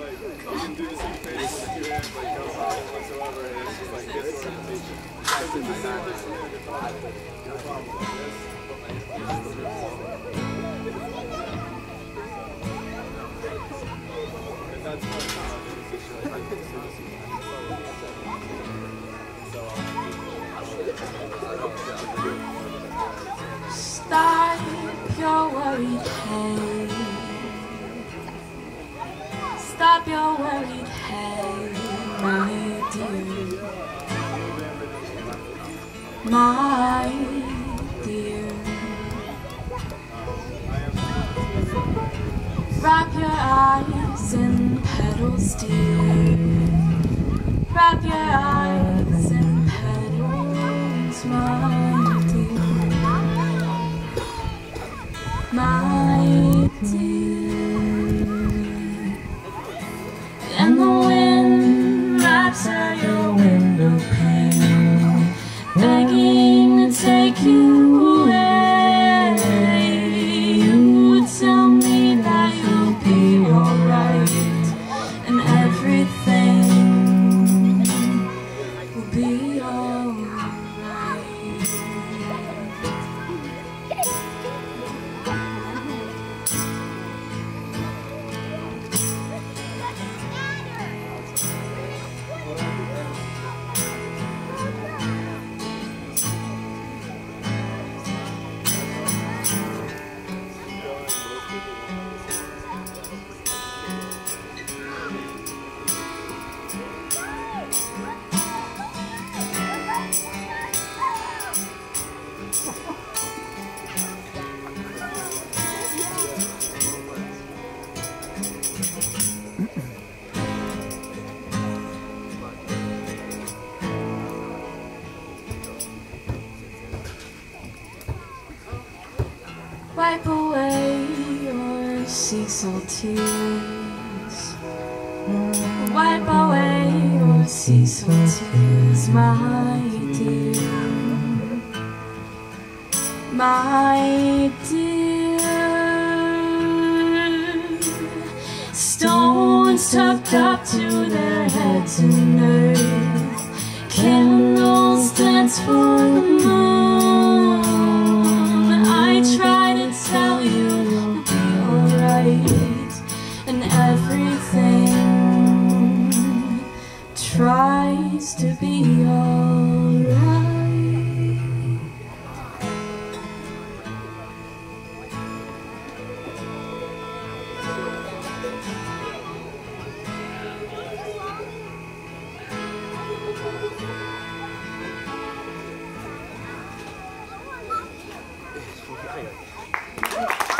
like, you can do the same face with two hands, like no problem whatsoever, and it's just like this organization. That's the same person there, no problem. No problem. This, and that's what it's not. It's just like, I think it's just- So, Stop your worried head. Stop your worried head, my dear. My dear. Wrap your eyes in petals, dear. Wrap your eyes in petals, my dear. My Wipe away your Cecil tears. Wipe away your Cecil tears, my dear. My dear. Stones tucked up to their heads in earth. Candles dance for the moon. Tries to be alright. Right.